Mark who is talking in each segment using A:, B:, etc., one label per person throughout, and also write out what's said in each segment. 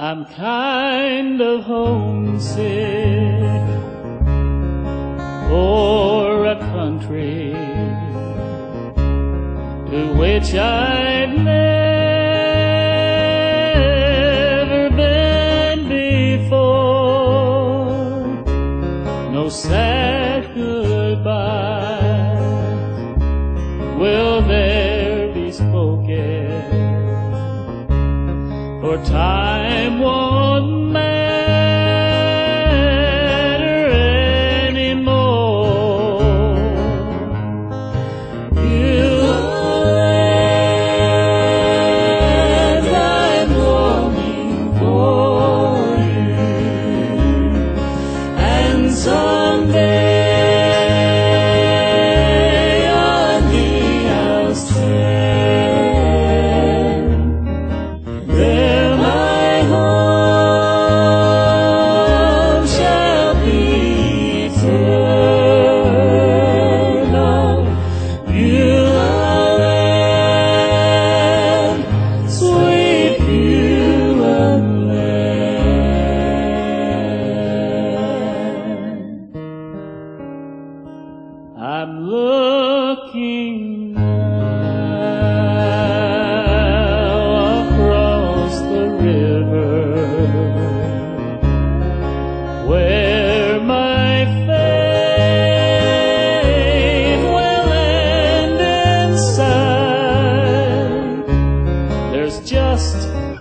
A: I'm kind of homesick for a country to which I've never been before. No sad goodbye will for time won't make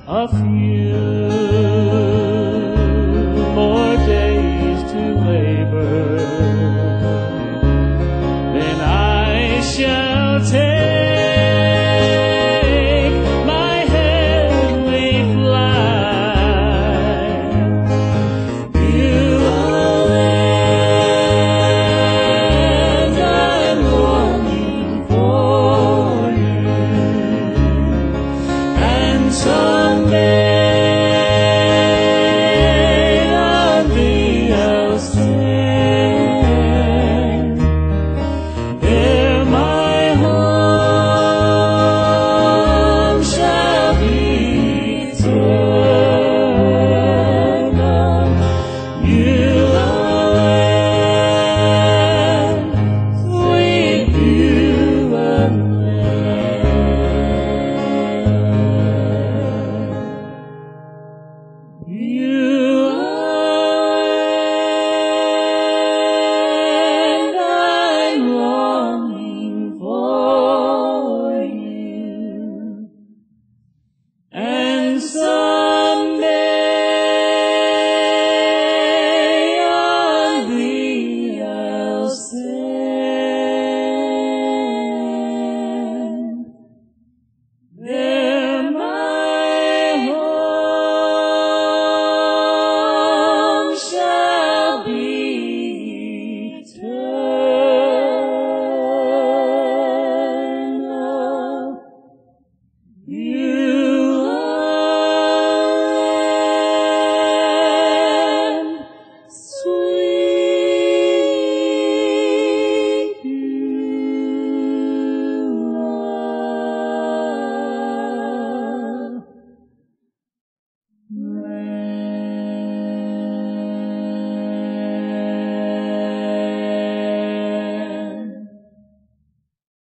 A: a few.